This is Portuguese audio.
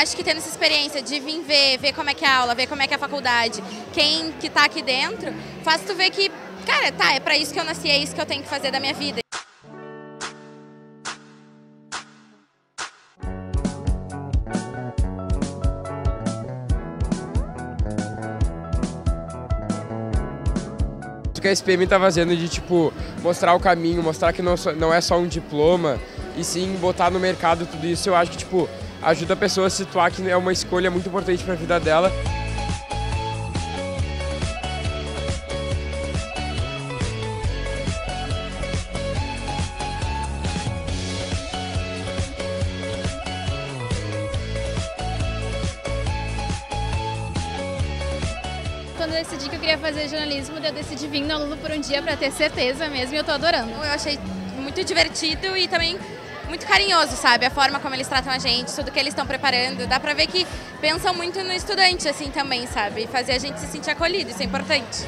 acho que tendo essa experiência de vir ver, ver como é que é a aula, ver como é que é a faculdade, quem que tá aqui dentro, faz tu ver que, cara, tá, é para isso que eu nasci, é isso que eu tenho que fazer da minha vida. que a SPM está fazendo de tipo mostrar o caminho, mostrar que não, não é só um diploma e sim botar no mercado tudo isso, eu acho que tipo ajuda a pessoa a situar que é uma escolha muito importante para a vida dela. quando eu decidi que eu queria fazer jornalismo, eu decidi vir no Lulu por um dia para ter certeza mesmo e eu tô adorando. Eu achei muito divertido e também muito carinhoso, sabe? A forma como eles tratam a gente, tudo que eles estão preparando. Dá pra ver que pensam muito no estudante, assim, também, sabe? Fazer a gente se sentir acolhido, isso é importante.